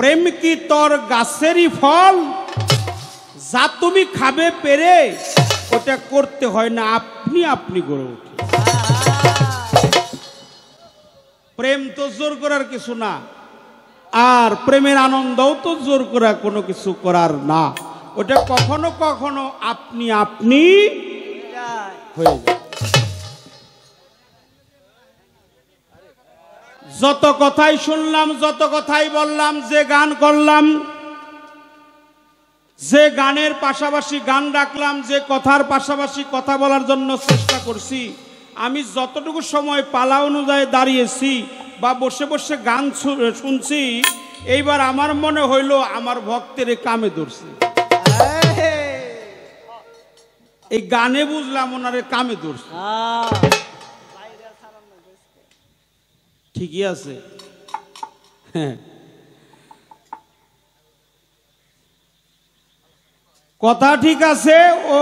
প্রেম কি তোর গাছেরই ফল? যা তুমি খাবে পেরে ওটা করতে হয় না। আপনি আপনি গড়ে ওঠে। প্রেম তো জোর করার কিছু না। আর প্রেমের আনন্দও তো জোর করা কোনো কিছু করার না। ওটা কখনো কখনো আপনি আপনি হয়ে যায়। যত কথাই শুনলাম যত কথাই বললাম যে গান করলাম যে গানের পাশাপাশি গান রাখলাম যে কথার পাশাপাশি কথা বলার জন্য চেষ্টা করছি আমি যতটুকু সময় পালা অনুযায়ী দাঁড়িয়েছি বা বসে বসে গান শুনছি এইবার আমার মনে হইল আমার ভক্তের কামে ধরছে। এই গানে বুঝলাম ওনারে কামে ধরছে। ঠিকই আছে। হ্যাঁ কথা ঠিক আছে, ও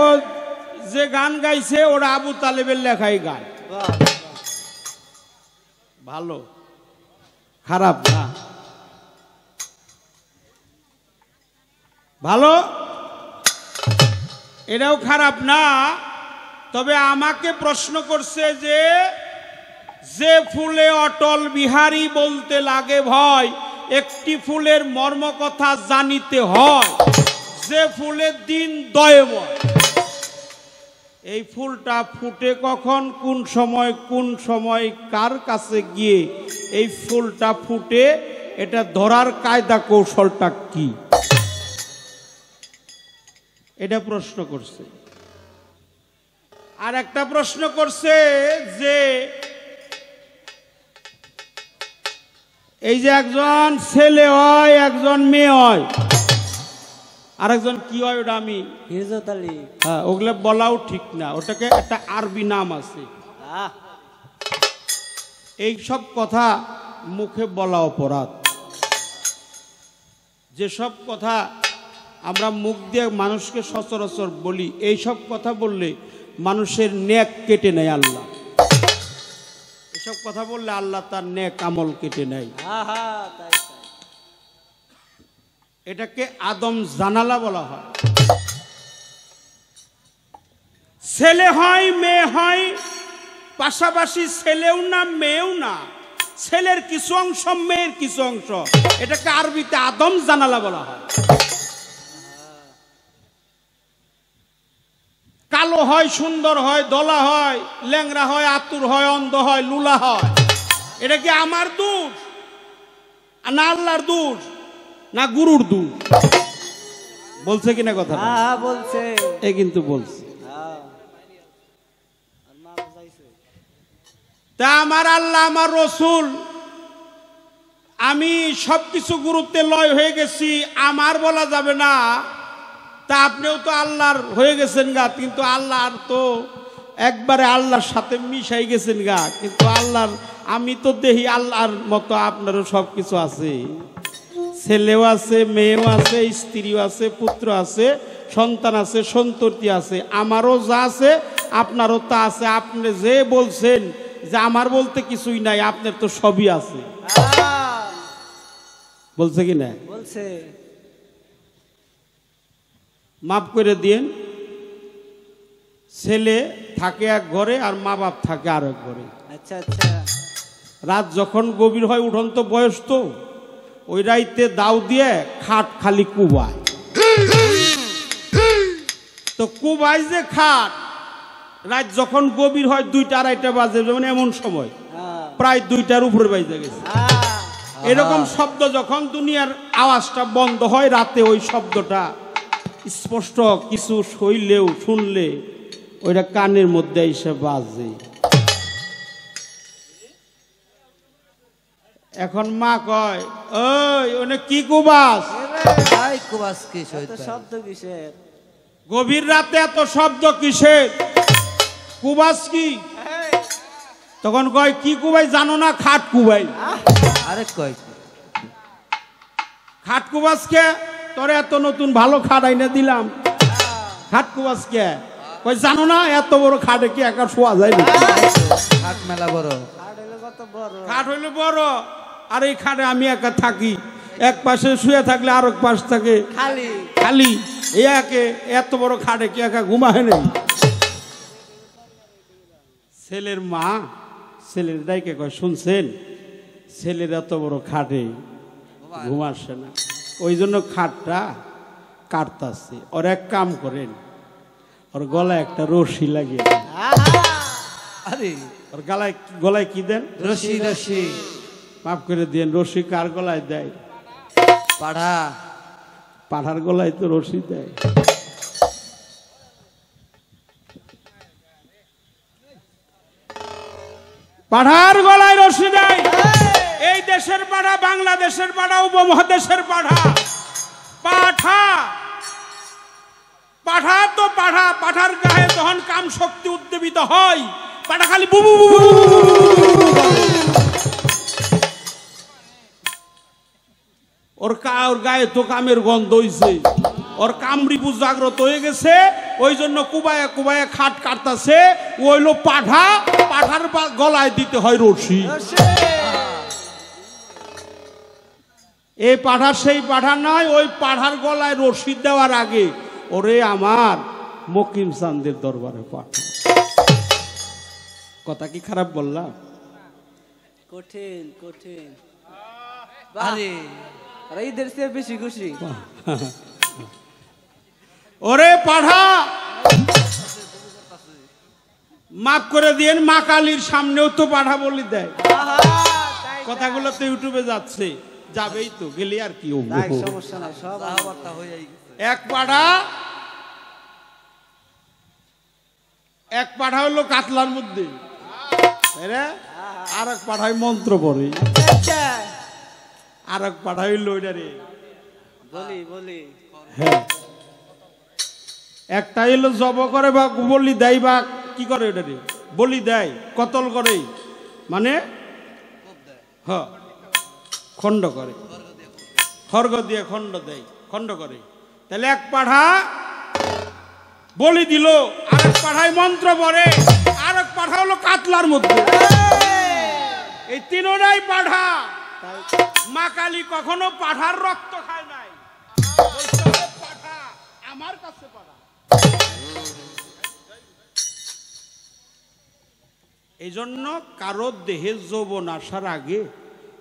যে গান গাইছে, ওরা আবু তালেবের লেখাই গান। ভালো। খারাপ না। ভালো? এটাও খারাপ না, তবে আমাকে প্রশ্ন করছে যে যে ফুলে অটল বিহারী বলতে লাগে ভয়, একটি ফুলের মর্ম কথা জানিতে হয়। যে ফুলের দিন দয়ময় এই ফুলটা ফুটে কখন, কোন সময় কোন সময়, কার কাছে গিয়ে এই ফুলটা ফুটে, এটা ধরার কায়দা কৌশলটা কি? এটা প্রশ্ন করছে। আর একটা প্রশ্ন করছে যে এই যে একজন ছেলে হয় একজন মেয়ে হয়। আর একজন কি হয় ওটা আমি? হিজত আলী। হ্যাঁ ওগুলো বলাও ঠিক না। ওটাকে একটা আরবি নাম আছে। এই সব কথা মুখে বলা অপরাধ। যেসব কথা আমরা মুখ দিয়ে মানুষকে সচরাচর বলি এই সব কথা বললে মানুষের নেক কেটে নেয় আল্লাহ। এসব কথা বললে আল্লাহ তার নেক আমল কেটে নেয়। এটাকে আদম জানালা বলা হয়। ছেলে হয় মেয়ে হয় পাশাপাশি ছেলেও না মেয়েও না। ছেলের কিছু অংশ মেয়ের কিছু অংশ। এটাকে আরবিতে আদম জানালা বলা হয়। হয় সুন্দর হয় দলা হয় ল্যাংরা হয় আতুর হয় অন্ধ হয় লুলা হয়। এটা কি আমার দোষ না আল্লাহর দোষ না গুরুর দোষ বলছে কিনা কথা হ্যাঁ বলছে। এ কিন্তু বলছে। হ্যাঁ। তা আমার আল্লাহ আমার রসুল আমি সব কিছু গুরুত্বে লয় হয়ে গেছি আমার বলা যাবে না। তা আপনিও তো আল্লাহর হয়ে গেছেন গা কিন্তু আল্লাহর তো একবারে আল্লাহর সাথে মিশাই গেছেন গা কিন্তু আল্লাহর আমি তো দেখি আল্লাহর মতো আপনারও সব কিছু আছে। ছেলেও আছে মেয়েও আছে স্ত্রীও আছে পুত্র আছে সন্তান আছে সন্ততি আছে আমারও যা আছে আপনারও তা আছে। আপনি যে বলছেন যে আমার বলতে কিছুই নাই আপনার তো সবই আছে। বলছে কি না? বলছে। মাফ করে দিয়েন। ছেলে থাকে এক ঘরে আর মা বাপ থাকে আর এক ঘরে। আচ্ছা আচ্ছা। রাত যখন গভীর হয় উঠন্ত বয়স তো। ওই রাইতে দাও দিয়ে খাট খালি কুবায়। তো কুবাই যে খাট রাত যখন গভীর হয় দুইটা আড়াইটা বাজে যেমন এমন সময়। হ্যাঁ। প্রায় দুইটার উপরে বাজে গেছে। এরকম শব্দ যখন দুনিয়ার আওয়াজটা বন্ধ হয় রাতে ওই শব্দটা। স্পষ্ট কিছু শৈলেও শুনলে ওইটা কানের মধ্যে এসে বাজে। এখন মা কয় ওই ওনে কি কুবাস? কি? শব্দ কিসের? গভীর রাতে এত শব্দ কিসের? কুবাস কি? তখন কয় কি কুবাই? জানো না খাট কুবাই? আরে কয় খাট কুবাস কে? তোরে এত নতুন ভালো খাট আইনে দিলাম। খাট কুবাস কে কই জানো না এত বড় খাটে কি একা শোয়া যায় না হাট মেলা বড়। খাট হইলে বড়? আর এই খাটে আমি একা থাকি। এক পাশে শুয়ে থাকলে আর এক পাশ থাকে। খালি। খালি। একে এত বড় খাটে কি একা ঘুমায় নেই? ছেলের মা ছেলের ডাইকে কয় শুনছেন? ছেলের এত বড় খাটে ঘুম আসে না। ওই জন্য খাটটা কাটতাছে। ওর এক কাম করেন ওর গলায় একটা রশি লাগিয়ে দেন। আরে ওর গলায় গলায় কি দেন? রশি রশি। মাফ করে দিন রশি কার গলায় দেয়? পাড়া। পাঠার গলায় তো রশি দেয়। পাঠার গলায় রশি দেয়। এই দেশের পাড়া বাংলাদেশের পাড়া উপমহাদেশের পাড়া পাঠা পাঠা তো পাঠা পাঠার গায়ে তখন কাম শক্তি উদ্দীপিত হয় পাঠা খালি বুবু। ওর কা ওর গায়ে তো কামের গন্ধ হইছে ওর কামরিপু জাগ্রত হয়ে গেছে ওই জন্য কুবায়া কুবায়া খাট কাটতাছে ও হইল পাঠা পাঠার গলায় দিতে হয় রশি। এই পাঠার সেই পাঠা নয় ওই পাঠার গলায় রশি দেওয়ার আগে ওরে আমার মকিম চান্দের দরবারে পাঠা। কথা কি খারাপ বললাম? কঠিন কঠিন। আরে আর ঈদের চেয়ে বেশি খুশি। ওরে পাঠা মাফ করে দিয়েন মা কালীর সামনেও তো পাঠা বলি দেয়। কথাগুলো তো ইউটিউবে যাচ্ছে। যাবেই তো গেলে আর কি সমস্যা নাই সব কথাবার্তা হয়ে এক পাঠা এক পাঠা হলো কাতলার মধ্যে। আর এক পাঠায় মন্ত্র পড়ে। আচ্ছা আর এক পাঠা হইল ওইটা রে। বলি বলি। হ্যাঁ। একটা হইল জব করে বা বলি দেয় বা কি করে ওটা রে? বলি দেয় কতল করে মানে? হ খণ্ড করে। খর্গ দিয়ে খণ্ড দেয়, খণ্ড করে। তাহলে এক পাঠা বলি দিল আর এক পাঠায় মন্ত্র পড়ে আর এক পাঠা হলো কাতলার মধ্যে। এই তিনোটাই পাঠা মা কালী কখনো পাঠার রক্ত খায় নাই। আমার কাছে এই জন্য কারও দেহে যৌবন আসার আগে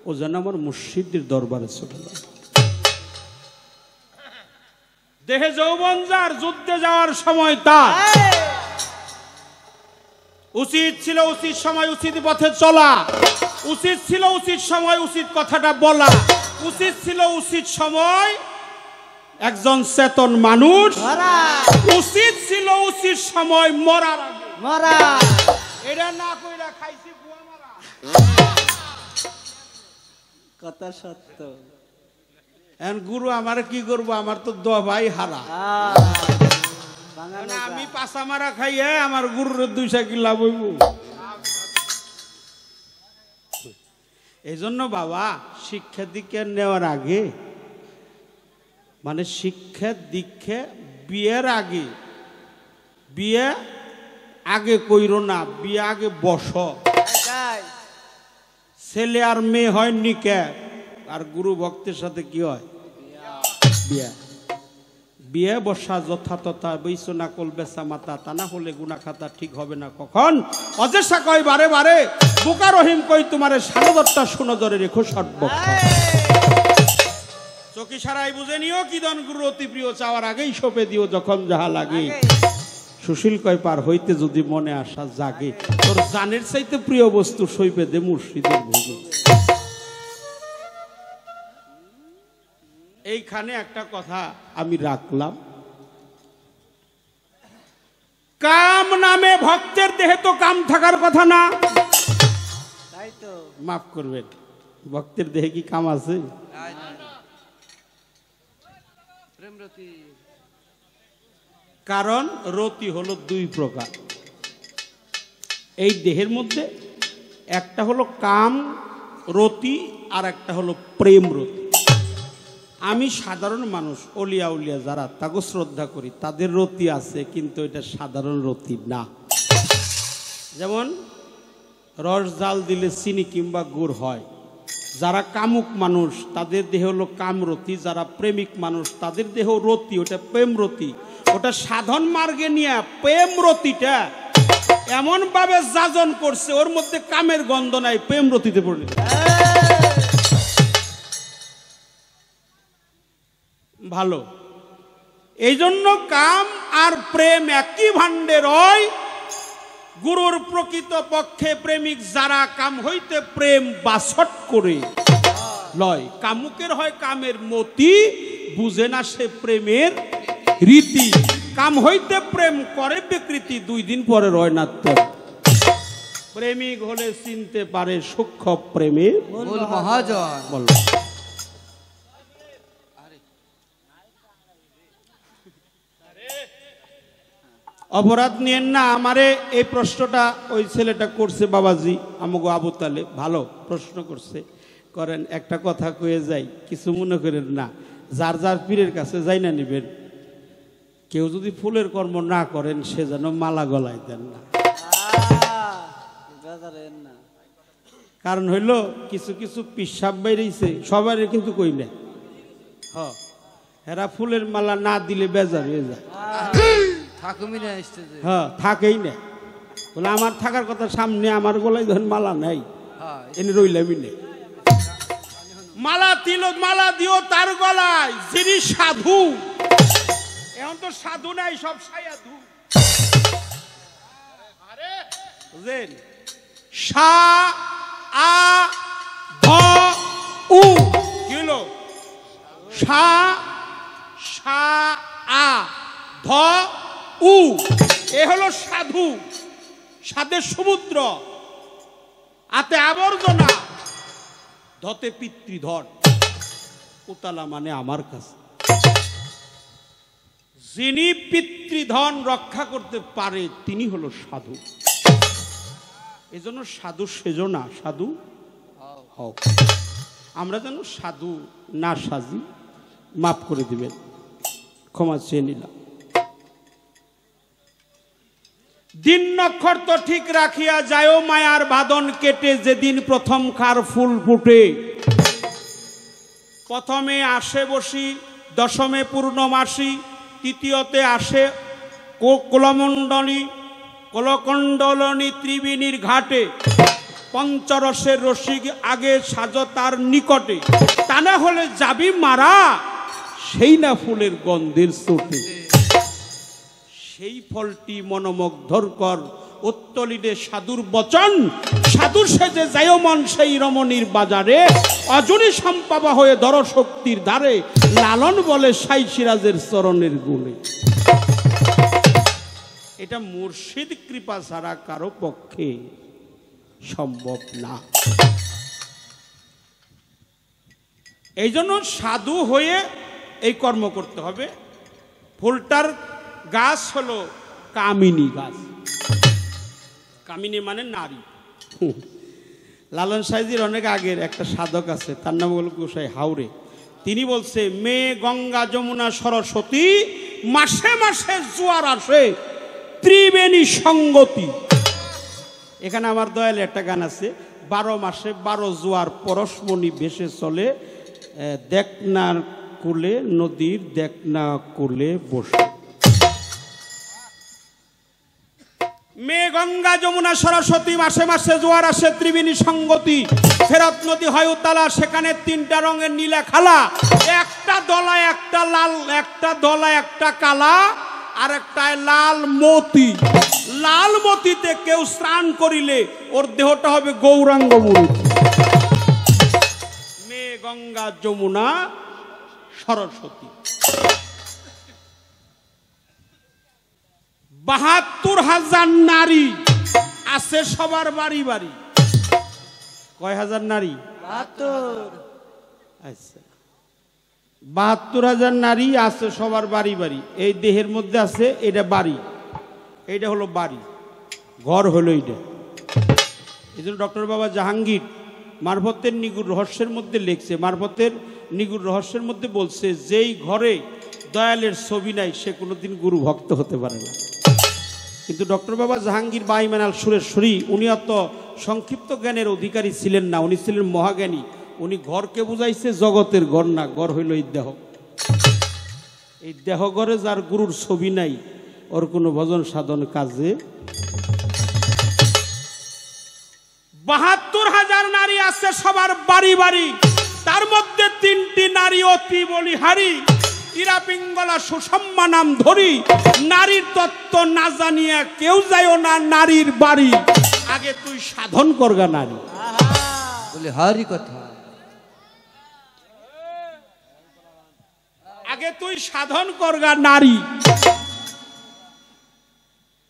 ও যেন আমার মুর্শিদের দরবারে চলে যায়। দেহে যৌবন যার যুদ্ধে যাওয়ার সময় তার। উচিত ছিল উচিত সময় উচিত পথে চলা। উচিত ছিল উচিত সময় উচিত কথাটা বলা। উচিত ছিল উচিত সময় একজন চেতন মানুষ। উচিত ছিল উচিত সময় মরার আগে। মরা। এটা না কইরা খাইছি বুয়া মারা। কথা সত্য। এখন গুরু আমার কি করব? আমার তো দবাই হারা। মানে আমি পাশা মারা খাইয়ে আমার গুরুর দুইশা কি লাভ হইব? এই জন্য বাবা শিক্ষা দীক্ষা নেওয়ার আগে মানে শিক্ষা দীক্ষা বিয়ের আগে বিয়ে আগে কইর না বিয়ে আগে বস। ছেলে আর মেয়ে হয় নিকে আর গুরু ভক্তের সাথে কি হয়? বিয়া। বিয়ে বসা যথাতথা বৈশ্য না কল বেচা মাতা তা না হলে গুনা খাতা ঠিক হবে না কখন? অজেসা কয় বারে বারে বোকা রহিম কই তোমার তোমারে সানদরটা সুনজরে রেখো সর্বক্ষ চকি সারাই বুঝে নিও কি দন গুরু অতি প্রিয় চাওয়ার আগেই সপে দিও যখন যাহা লাগে। সুশীল কয় পার হইতে যদি মনে আসা জাগে তোর জানের চাইতে প্রিয় বস্তু সইপে দে মুর্শিদের ভোগে। এইখানে একটা কথা আমি রাখলাম। কাম নামে ভক্তের দেহে তো কাম থাকার কথা না। তাই তো। মাফ করবেন ভক্তের দেহে কি কাম আছে? প্রেমরতি কারণ রতি হলো দুই প্রকার। এই দেহের মধ্যে একটা হলো কাম রতি আর একটা হলো প্রেম রতি। আমি সাধারণ মানুষ, অলিয়া উলিয়া যারা, তাকে শ্রদ্ধা করি, তাদের রতি আছে, কিন্তু এটা সাধারণ রতি না। যেমন রস জাল দিলে চিনি কিংবা গুড় হয়। যারা কামুক মানুষ, তাদের দেহ হলো কামরতি যারা প্রেমিক মানুষ, তাদের দেহ রতি, ওটা প্রেমরতি ওটা সাধন মার্গে নিয়ে প্রেমরতিটা এমন ভাবে যাজন করছে, ওর মধ্যে কামের গন্ধ নাই প্রেমরতিতে পড়ে ভালো। এই জন্য কাম আর প্রেম একই ভাণ্ডে রয়। গুরুর প্রকৃত পক্ষে প্রেমিক যারা কাম হইতে প্রেম বাসট করে লয়। কামুকের হয় কামের মতি, বুঝে না সে প্রেমের রীতি। কাম হইতে প্রেম করে বিকৃতি দুই দিন পরে রয় না প্রেমিক হলে চিনতে পারে সূক্ষ্ম প্রেমের মহাজন। বল। অপরাধ নিয়েন না আমারে এই প্রশ্নটা ওই ছেলেটা করছে বাবাজি আমাকে আবু তালে ভালো প্রশ্ন করছে। করেন একটা কথা কয়ে যাই কিছু মনে করেন না। যার যার পীরের কাছে যাই না নিবেন। কেউ যদি ফুলের কর্ম না করেন সে যেন মালা গলায় দেন না। কারণ হইল কিছু কিছু পিসাব বাইরেছে সবারই কিন্তু কই না হ হেরা ফুলের মালা না দিলে বেজার হয়ে যায়। হ্যাঁ থাকেই না বলে আমার থাকার কথা সামনে আমার গলায় ধরেন মালা নাই। এনে রইলামই নেই। মালা দিল মালা দিও তার গলায় যিনি সাধু। এখন তো সাধু নাই সব সায়াধু বুঝলেন? সা আ ধ উ। কি হলো? সা সা আ ধ উ। এ হলো সাধু। সাধের সমুদ্র। আতে আবর্জনা। ধতে পিতৃধর উতালা মানে আমার কাছে। যিনি পিতৃধন রক্ষা করতে পারে, তিনি হলো সাধু। এজন্য সাধু সেজো না, সাধু আমরা যেন সাধু না সাজি, মাফ করে দিবেন। ক্ষমা চেয়ে নিলাম। দিন নক্ষর তো ঠিক রাখিয়া যায় মায়ার বাদন কেটে, যেদিন প্রথম খার ফুল ফুটে। প্রথমে আসে বসি, দশমে পূর্ণমাসী তৃতীয়তে আসে কোলমণ্ডলী, কলকণ্ডলনী ত্রিবেণীর ঘাটে। পঞ্চরসের রসিক আগে সাজ তার নিকটে। তা না হলে যাবি মারা, সেই না ফুলের গন্ধের চোটে। সেই ফলটি মনোমুগ্ধকর উত্তলিতে সাধুর বচন, সাধুর সেজে যায় মন সেই রমণীর বাজারে। অজনী সম্পাবা হয়ে দর শক্তির দ্বারে, লালন বলে সাই সিরাজের চরণের গুণে। এটা মুর্শিদ কৃপা ছাড়া কারও পক্ষে সম্ভব না। এই জন্য সাধু হয়ে এই কর্ম করতে হবে। ফুলটার গাছ হলো কামিনী গাছ। কামিনী মানে নারী। লালন সাইজির অনেক আগের একটা সাধক আছে, তার নাম হলো গোসাই হাওড়ে তিনি বলছে মেয়ে গঙ্গা যমুনা সরস্বতী, মাসে মাসে জোয়ার আসে, ত্রিবেণী সঙ্গতি। এখানে আমার দয়ালে একটা গান আছে, বারো মাসে বারো জোয়ার পরশমণি ভেসে চলে দেখনার কুলে, নদীর দেখনা কুলে বসে। মেয়ে গঙ্গা যমুনা সরস্বতী মাসে মাসে জোয়ার আসে, ত্রিবেণী সঙ্গতি। ফেরত নদী হয় উতালা, সেখানে তিনটা রঙের নীলা খালা। একটা দলা, একটা লাল, একটা দলা, একটা কালা, আর একটা লাল মতি। লাল মতিতে কেউ স্নান করিলে ওর দেহটা হবে গৌরাঙ্গ মেয়ে গঙ্গা যমুনা সরস্বতী। বাহাত্তর হাজার নারী আছে সবার বাড়ি বাড়ি। কয় হাজার নারী? বাহাত্তর। আচ্ছা। বাহাত্তর হাজার নারী আছে সবার বাড়ি বাড়ি। এই দেহের মধ্যে আছে এটা বাড়ি। এইটা হলো বাড়ি। ঘর হলো এইটা। এই জন্য ডক্টর বাবা জাহাঙ্গীর মারফতের নিগুর রহস্যের মধ্যে লিখছে মারফতের নিগুর রহস্যের মধ্যে বলছে যেই ঘরে দয়ালের ছবি নাই সে কোনোদিন গুরু ভক্ত হতে পারে না। কিন্তু ডক্টর বাবা জাহাঙ্গীর বাইমান আল সুরেশ্বরী উনি অত সংক্ষিপ্ত জ্ঞানের অধিকারী ছিলেন না, উনি ছিলেন মহাজ্ঞানী। উনি ঘরকে বুঝাইছে, জগতের ঘর না, ঘর হইল এই দেহ। এই দেহ ঘরে যার গুরুর ছবি নাই, ওর কোনো ভজন সাধন কাজে বাহাত্তর হাজার নারী আছে সবার বাড়ি বাড়ি, তার মধ্যে তিনটি নারী অতি বলিহারি। ইরা পিঙ্গলা সুষম্মা নাম ধরি নারীর তত্ত্ব না জানিয়া কেউ যায়ও না নারীর বাড়ি। আগে তুই সাধন করগা নারী। বলে হারি কথা। আগে তুই সাধন করগা নারী।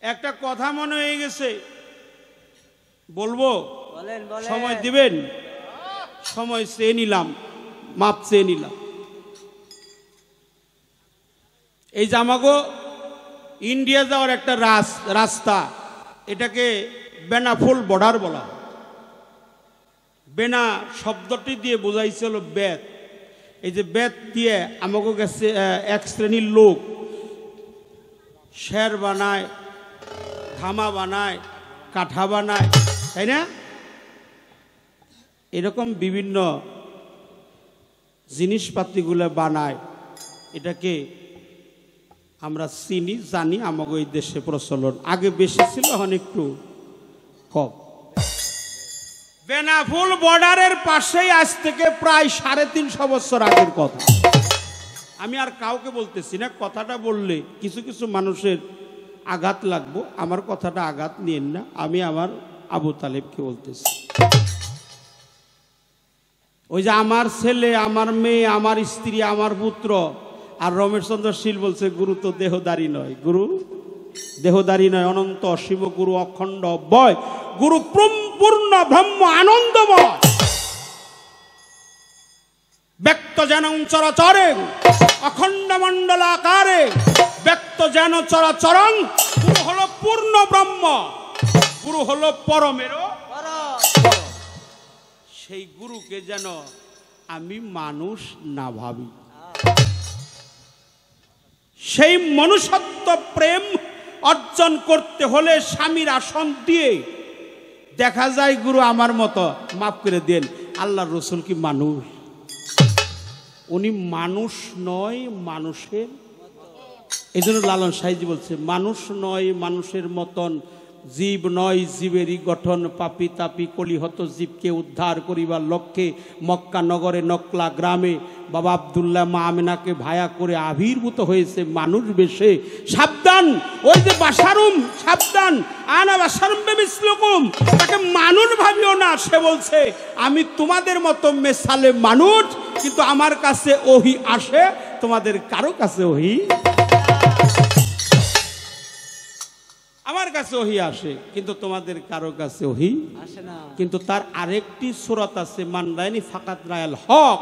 একটা কথা মনে হয়ে গেছে। বলব? সময় দিবেন? সময় চেয়ে নিলাম মাপ চেয়ে নিলাম। এই জামাগো ইন্ডিয়া যাওয়ার একটা রাস, রাস্তা, এটাকে বেনাফুল বর্ডার বলা বেনা শব্দটি দিয়ে বোঝাইছিল বেত। এই যে বেত দিয়ে আমাকে গেছে এক শ্রেণির লোক। শের বানায়, ধামা বানায়, কাঠা বানায়, তাই না? এরকম বিভিন্ন জিনিসপাতিগুলো বানায়। এটাকে আমরা চিনি, জানি আমাকে এই দেশে প্রচলন। আগে বেশি ছিল, এখন একটু কম। বেনাফুল বর্ডারের পাশেই আজ থেকে প্রায় সাড়ে তিনশো বছর আগের কথা। আমি আর কাউকে বলতেছি না, কথাটা বললে কিছু কিছু মানুষের আঘাত লাগবো। আমার কথাটা আঘাত নিয়েন না, আমি আমার আবু তালেবকে বলতেছি। ওই যে আমার ছেলে, আমার মেয়ে, আমার স্ত্রী, আমার পুত্র আর রমেশচন্দ্র শীল বলছে, গুরু তো দেহদারি নয়। গুরু? দেহদারি নয়, অনন্ত শিব গুরু অখণ্ড বয় গুরু পূর্ণ ব্রহ্ম আনন্দময়। ব্যক্ত যেন চরাচরে, অখণ্ড মণ্ডল আকারে, ব্যক্ত যেন চরাচরং, গুরু হলো পূর্ণ ব্রহ্ম। গুরু হলো পরমেরও সেই গুরুকে যেন আমি মানুষ না ভাবি। সেই মনুষ্যত্ব প্রেম অর্জন করতে হলে স্বামীর আসন দিয়ে। দেখা যায়, গুরু, আমার মতো মাফ করে দেন। আল্লাহ রসুল কি মানুষ? উনি মানুষ নয়, মানুষের। এই জন্য লালন সাহেজি বলছে, মানুষ নয়, মানুষের মতন জীব নয়, জীবেরই গঠন। পাপি তাপি কলিহত জীবকে উদ্ধার করিবার লক্ষ্যে মক্কা নগরে নকলা গ্রামে বাবা আবদুল্লাহ মা আমিনাকে ভায়া করে আবির্ভূত হয়েছে মানুষ বেশে। সাবধান! ওই যে বাসারুম, সাবধান! আনা বাসারুম বেবিসলুকুম তাকে মানুষ ভাবিও না, সে বলছে, আমি তোমাদের মতো মেসালে মানুষ, কিন্তু আমার কাছে ওহি আসে, তোমাদের কারও কাছে ওহি আমার কাছে ওহি আসে কিন্তু তোমাদের কারও কাছে ওহি আসে না। কিন্তু তার আরেকটি সুরত আছে মান্দায়নি ফাকাত রায়াল হক।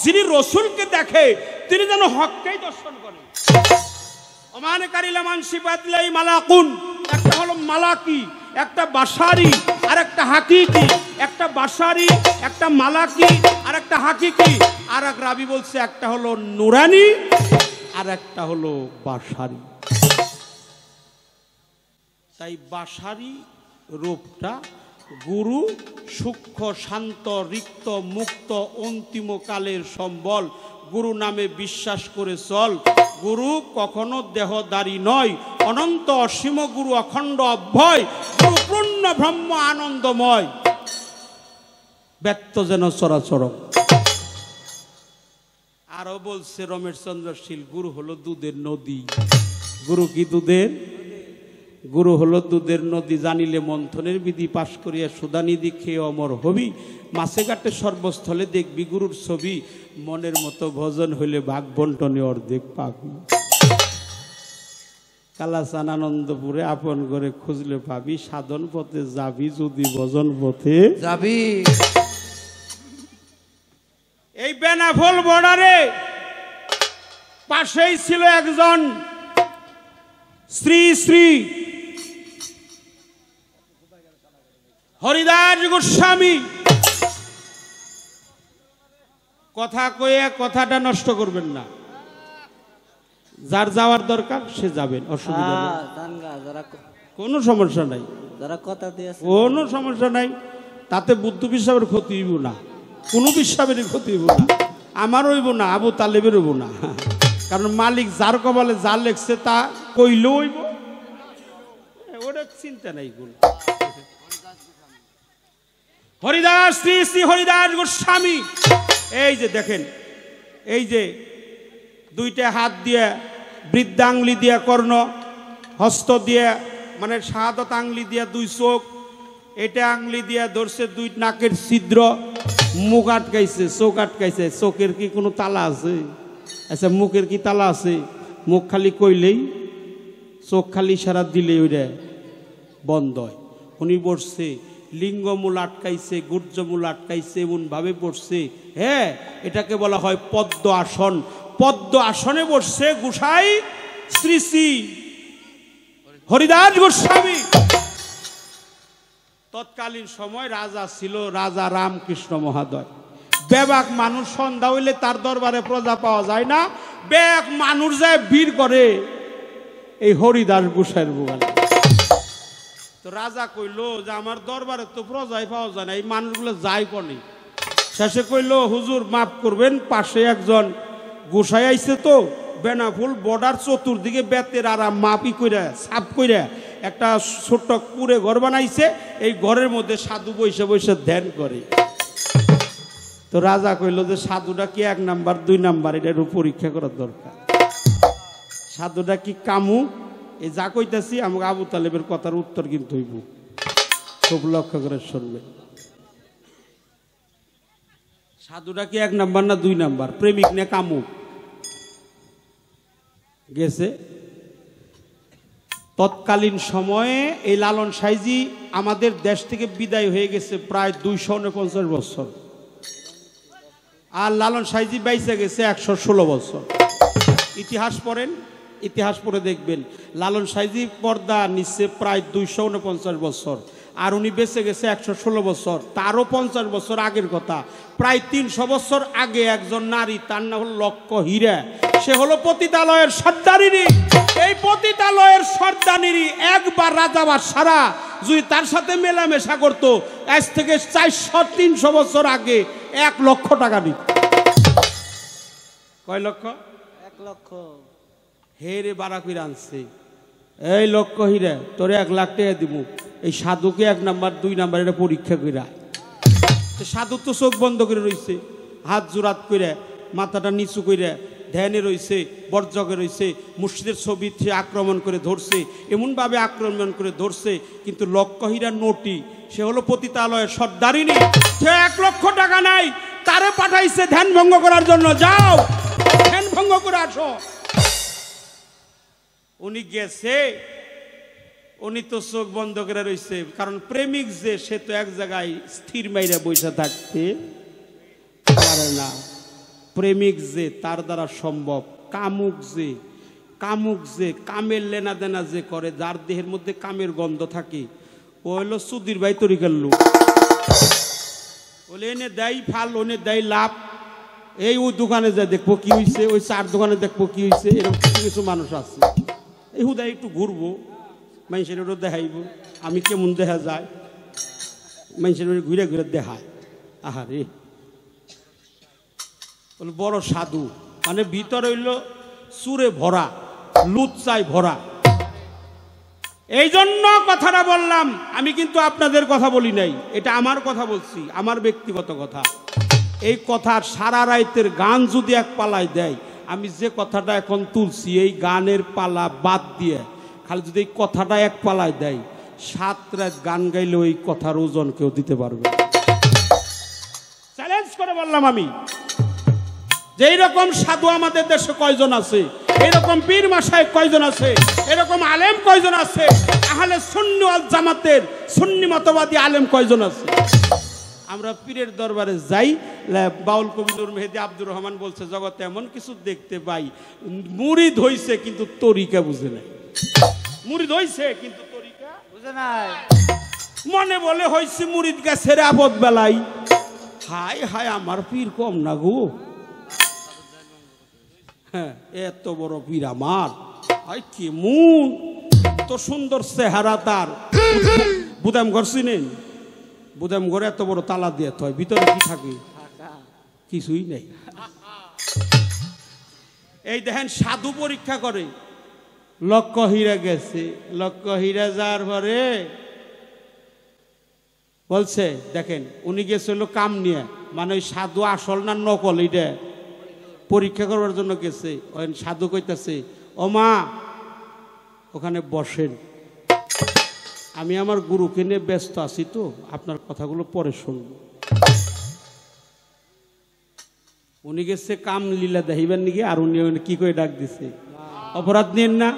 যিনি রসুলকে দেখে তিনি যেন হককেই দর্শন করেন। ওমানে কারিলা মানসি বাদলাই মালাকুন। একটা হলো মালাকি একটা বাসারি আর একটা হাকিকি। একটা বাসারি একটা মালাকি আর একটা হাকিকি। আর এক রাবি বলছে একটা হলো নুরানি আর একটা হলো বাসারি তাই বাসারি রূপটা গুরু, সূক্ষ্ম, শান্ত, রিক্ত, মুক্ত, অন্তিম কালের সম্বল। গুরু নামে বিশ্বাস করে চল। গুরু কখনো দেহদারি নয়। অনন্ত অসীম গুরু অখণ্ড অভ্যয় গুরু পূর্ণ ব্রহ্ম আনন্দময়। ব্যক্ত যেন চরাচর। আরও বলছে রমেশ চন্দ্র শীল, গুরু হলো দুধের নদী। গুরু কি দুধের? গুরু হলো দুধের নদী জানিলে মন্থনের বিধি পাশ করিয়া সুদানিধি খেয়ে অমর হবি। মাছে ঘাটে সর্বস্থলে দেখবি গুরুর ছবি। মনের মতো ভজন হইলে ভাগ বন্টনে অর্ধেক পাবি। কালাচান আনন্দপুরে আপন করে খুঁজলে পাবি। সাধন পথে যাবি যদি ভজন পথে। যাবি। এই বেনাফল বর্ডারে পাশেই ছিল একজন শ্রী শ্রী হরিদাস গোস্বামী। কথা কয়ে কথাটা নষ্ট করবেন না। যার যাওয়ার দরকার সে যাবেন অসুবিধা কোনো সমস্যা নাই। যারা কথা দিয়েছে। কোনো সমস্যা নাই। তাতে বুদ্ধ বিষয়ের ক্ষতি হইব না। কোনো বিশ্বাসেরই ক্ষতি হইব না। আমার হইব না আবু তালেবের হইব না। কারণ মালিক যার কপালে যা লেখছে তা কইলেও হইব। ওটা চিন্তা নাই গুণ হরিদাস, শ্রী শ্রী হরিদাস গোস্বামী। এই যে দেখেন, এই যে দুইটা হাত দিয়ে বৃদ্ধাঙ্গুলি দিয়ে কর্ণ, হস্ত দিয়ে মানে শাহাদত আংলি দিয়ে দুই চোখ, এটা আংলি দিয়ে ধরছে দুই নাকের ছিদ্র, মুখ আটকাইছে, চোখ আটকাইছে। চোখের কি কোনো তালা আছে? আচ্ছা মুখের কি তালা আছে? মুখ খালি কইলেই, চোখ খালি সারা দিলেই ওইটা বন্ধ হয়। উনি পড়ছে লিঙ্গমূল আটকাইছে, গুর্জমূল আটকাইছে এমন ভাবে পড়ছে। হ্যাঁ এটাকে বলা হয় পদ্ম আসন। পদ্ম আসনে বসছে গুসাই শ্রী শ্রী হরিদাস গোস্বামী। তৎকালীন সময় রাজা ছিল রাজা রামকৃষ্ণ মহাদয়। বেবাক মানুষ, সন্ধ্যা হইলে তার দরবারে প্রজা পাওয়া যায় না। ব্যাক মানুষ যায় ভিড় করে। এই হরিদাস গোসাইয়ের বোগালে তো রাজা কইলো যে, আমার দরবারে তো প্রজাই পাওয়া যায় না, এই মানুষগুলো যাই কনে? শেষে কইলো, হুজুর, মাফ করবেন, পাশে একজন গোসাই আইছে তো, বেনাফুল বর্ডার চতুর্দিকে বেতের আর মাপি কইরা সাপ কইরা একটা ছোট্ট কুড়ে ঘর বানাইছে, এই ঘরের মধ্যে সাধু বসে বসে ধ্যান করে। তো রাজা কইলো যে, সাধুটা কি এক নাম্বার, দুই নাম্বার এটা পরীক্ষা করার দরকার। সাধুটা কি কামু এই যা কইতাছি, আমাকে আবু তালেবের কথার উত্তর কিন্তু হইব। খুব লক্ষ্য করে শুনবে সাধুটা কি এক নাম্বার না দুই নাম্বার? প্রেমিক না কামুক গেছে। তৎকালীন সময়ে এই লালন সাইজি আমাদের দেশ থেকে বিদায় হয়ে গেছে প্রায় দুইশো উনপঞ্চাশ বছর। আর লালন সাইজি বাইসে গেছে একশো ষোলো বছর। ইতিহাস পড়েন। ইতিহাস পড়ে দেখবেন। লালন সাইজি পর্দা নিচ্ছে প্রায় দুইশো উনপঞ্চাশ বছর। আর উনি বেঁচে গেছে একশো ষোলো বছর। তারও পঞ্চাশ বছর আগের কথা। প্রায় তিনশো বছর আগে একজন নারী, তার নাম হল লক্ষ্য হীরা। সে হলো পতিতালয়ের সর্দারিনী। এই পতিতালয়ের সর্দারিনী একবার রাজাবার সারা যদি তার সাথে মেলামেশা করতো, আজ থেকে চারশো তিনশো বছর আগে এক লক্ষ টাকা নিত কয় লক্ষ? এক লক্ষ। হে রে বারা করে আনছে। এই লক্ষ্য হিরে তোরে এক লাখ টাকা দিব এই সাধুকে এক নাম্বার, দুই নাম্বার এটা পরীক্ষা কইরা। তো সাধু তো চোখ বন্ধ করে রইছে। হাত জোরাত করে মাথাটা নিচু করে ধ্যানে রইছে বর্জকে রইছে, মুর্শিদের ছবি সে আক্রমণ করে ধরছে, এমনভাবে আক্রমণ করে ধরছে, কিন্তু লক্ষ্য হীরা নটি, সে হলো পতিতালয়ের সর্দারিনী। সে এক লক্ষ টাকা নাই, তারে পাঠাইছে ধ্যান ভঙ্গ করার জন্য। যাও, ধ্যান ভঙ্গ করে আসো। উনি গেছে, উনি তো চোখ বন্ধ করে রইছে। কারণ প্রেমিক যে, সে তো এক জায়গায় স্থির মাইরা বসে থাকতে পারে না। প্রেমিক যে, তার দ্বারা সম্ভব। কামুক যে কামুক যে, কামের লেনা দেনা যে করে, যার দেহের মধ্যে কামের গন্ধ থাকে, ও হলো সুধীর ভাই তরিকার লোক। বলে, এনে দেয় ফাল, ওনে দেয় লাভ। এই ওই দোকানে যা দেখব কি হয়েছে ওই চার দোকানে দেখব কি হয়েছে এরকম কিছু কিছু মানুষ আছে। এই হুদায় একটু ঘুরবো মানুষের ওটা দেখাইব, আমি কেমন দেখা যায়? মানুষের ঘুরে ঘুরে দেখায়। আহারে। বলে বড় সাধু মানে ভিতর হইল সুরে ভরা লুচ্চায় ভরা। এই জন্য কথাটা বললাম, আমি কিন্তু আপনাদের কথা বলি নাই, এটা আমার কথা বলছি, আমার ব্যক্তিগত কথা। এই কথার সারা রাইতের গান যদি এক পালায় দেয় আমি যে কথাটা এখন তুলছি, এই গানের পালা বাদ দিয়ে, খালি যদি এই কথাটা এক পালায় দেয়, সাত রাত গান গাইলে ওই কথার ওজন কেউ দিতে পারবে চ্যালেঞ্জ করে বললাম আমি যে এইরকম সাধু আমাদের দেশে কয়জন আছে এরকম পীর মাসায় কয়জন আছে এরকম আলেম কয়জন আছে তাহলে আল জামাতের সুন্নি মতবাদী আলেম কয়জন আছে? আমরা পীরের দরবারে যাই বাউল কবিনুর মেহেদি আব্দুর রহমান বলছে জগতে এমন কিছু দেখতে পাই। মুড়িদ হইছে কিন্তু তরিকা বুঝে নাই। মুড়িদ হইছে কিন্তু তরিকা বুঝে নাই। মনে বলে হইছে মুড়িদ গাছের আপদ বেলাই। হাই হাই আমার পীর কম না গো। হ্যাঁ এত বড় পীর আমার। হাই কেমন। তো সুন্দর চেহারা তার। বুদাম ঘর চিনেন? বুদাম ঘরে এত বড় তালা দিয়ে হয় ভিতরে কি থাকে কিছুই নেই। এই দেখেন, সাধু পরীক্ষা করে। লক্ষ হীরা গেছে, লক্ষ হীরা যাওয়ার পরে বলছে, দেখেন, উনি গেছিল কাম নিয়ে মানে ওই সাধু আসল না নকল এটা? পরীক্ষা করবার জন্য গেছে। সাধু কইতাছে, ও মা, ওখানে বসেন। আমি আমার গুরুকে নিয়ে ব্যস্ত আছি তো, আপনার কথাগুলো পরে শুনব। উনি গেছে কাম লীলা দেখিবেন নাকি? আর উনি কি করে ডাক দিছে? অপরাধ নিন না।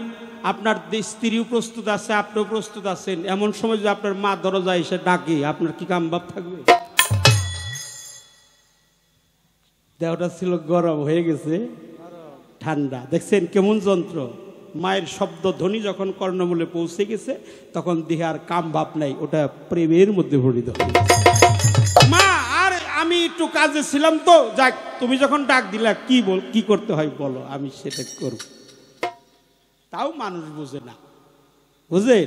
আপনার স্ত্রীও প্রস্তুত আছে, আপনিও প্রস্তুত আছেন। এমন সময় যদি আপনার মা দরজা এসে ডাকে, আপনার কি কাম ভাব থাকবে? দেহটা ছিল গরম হয়ে গেছে। ঠান্ডা। দেখছেন কেমন যন্ত্র? মায়ের শব্দ ধ্বনি যখন কর্ণমূলে পৌঁছে গেছে, তখন দেহে আর কাম ভাব নাই, ওটা প্রেমের মধ্যে ভরিত মা, আর আমি একটু কাজে ছিলাম তো, যাক, তুমি যখন ডাক দিলা, কি বল, কি করতে হয় বলো, আমি সেটা করব। তাও মানুষ বোঝে না। বুঝে?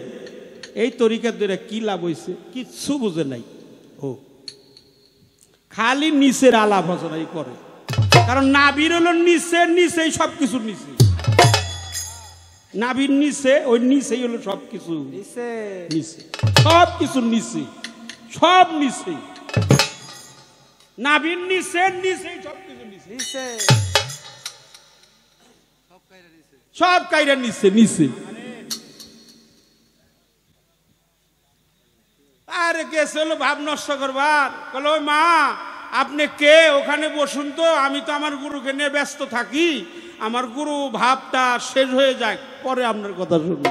এই তরিকার ধরে কি লাভ হয়েছে কিচ্ছু বুঝে নাই। ও। খালি নিচের আলাপ আলোচনাই করে। কারণ নাবির হলো নিচে, নিচেই সব কিছু নিচে। নাবির নিচে ওই নিচেই হলো সব কিছু নিচে। সব কিছু নিচে। সব নিচে। নাবির নিচে নিচে সব কিছু নিচে। সব কাইরা নিচে নিচে। আরে গেছে হলো ভাব নষ্ট করবার। বলো মা আপনি কে? ওখানে বসুন তো, আমি তো আমার গুরুকে নিয়ে ব্যস্ত থাকি। আমার গুরু ভাবটা শেষ হয়ে যায়, পরে আপনার কথা শুনব।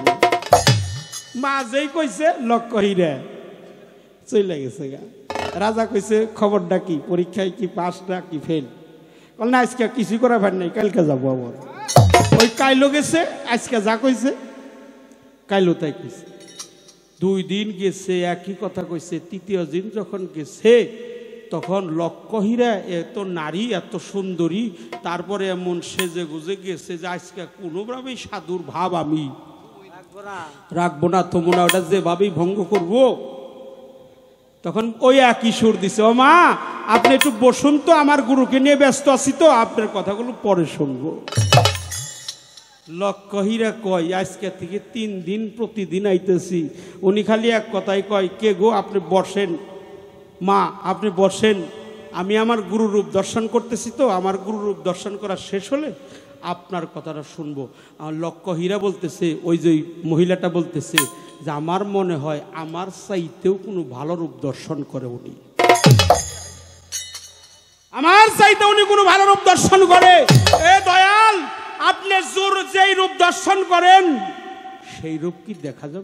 মা যেই কইছে লক্ষ্য হিরে চলে গেছে গা। রাজা কইছে, খবরটা কি? পরীক্ষায় কি পাসটা কি ফেল বল না, আজকে কিছু করা ভার নাই, কালকে যাব আবার। ওই কাইলো গেছে, আজকে যা কইছে, কাইলো তাই কইছে। দুই দিন গেছে, একই কথা কইছে, তৃতীয় দিন যখন গেছে তখন লক্ষ্যহীরা এত নারী, এত সুন্দরী, তারপরে এমন সেজে গুজে গেছে যে আজকে কোনোভাবেই সাধুর ভাব আমি রাখব না না না, ওটা যেভাবেই ভঙ্গ করব। তখন ওই একই সুর দিছে, ও মা, আপনি একটু বসুন তো, আমার গুরুকে নিয়ে ব্যস্ত আছি তো, আপনার কথাগুলো পরে শুনব। লক্ষ্যহীরা কয়, আজকে থেকে তিন দিন প্রতিদিন আইতেছি। উনি খালি এক কথাই কয়, কে গো, আপনি বসেন। মা, আপনি বসেন। আমি আমার গুরুরূপ দর্শন করতেছি তো, আমার গুরুরূপ দর্শন করা শেষ হলে আপনার কথাটা শুনব। আমার লক্ষ্য হীরা বলতেছে, ওই যে মহিলাটা বলতেছে যে আমার মনে হয় আমার চাইতেও কোনো ভালো রূপ দর্শন করে উনি। আমার চাইতে উনি কোনো ভালো রূপ দর্শন করে। এ দয়াল, আপনি জোর যেই রূপ দর্শন করেন, সেই রূপ কি দেখা যাবে?